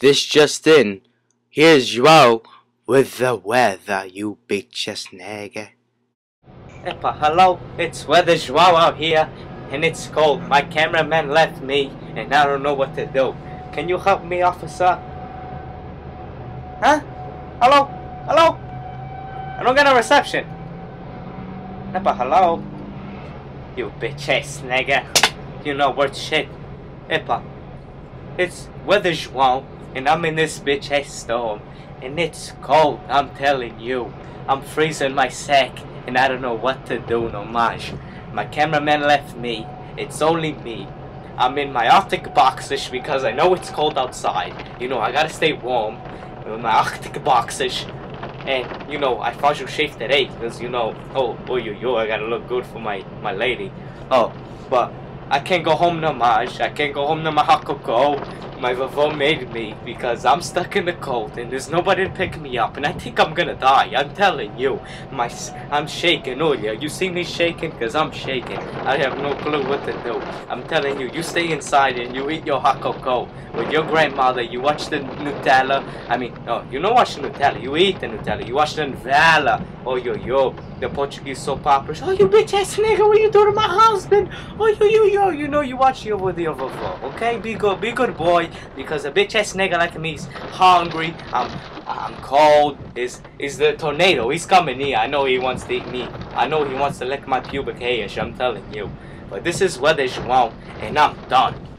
This just in. Here's Joao with the weather, you bitch ass nigga. Epa, hello, it's Weather Joao out here, and it's cold. My cameraman left me, and I don't know what to do. Can you help me, officer? Huh? Hello? Hello? I don't get a reception. Epa, hello? You bitch ass nigga. You know what shit. Epa. It's Weather Joao, and I'm in this bitch ass storm. And it's cold, I'm telling you. I'm freezing my sack, and I don't know what to do, no much. My cameraman left me. It's only me. I'm in my Arctic boxers because I know it's cold outside. You know, I gotta stay warm with my Arctic boxers. And, you know, I thought you shaved at 8 because, you know, oh, oh, yo, yo, I gotta look good for my, my lady. Oh, but I can't go home no much. I can't go home to my Hakoko. My vavo made me because I'm stuck in the cold and there's nobody to pick me up and I think I'm gonna die. I'm telling you. My, I'm shaking. Oh yeah, you see me shaking? Cause I'm shaking. I have no clue what to do. I'm telling you, you stay inside and you eat your hot cocoa with your grandmother. You watch the Nutella. I mean, no, you don't watch the Nutella. You eat the Nutella. You watch the Novella. Oh yo yo, the Portuguese soap operas. Oh you bitch ass nigga, what you do to my husband? Oh yo yo yo, you know you watch your with your vavo. Okay, be good, be good boy. Because a bitch ass nigga like me is hungry. I'm I'm cold. Is is the tornado? He's coming here. I know he wants to eat me. I know he wants to lick my pubic hairs. I'm telling you. But this is weather want, and I'm done.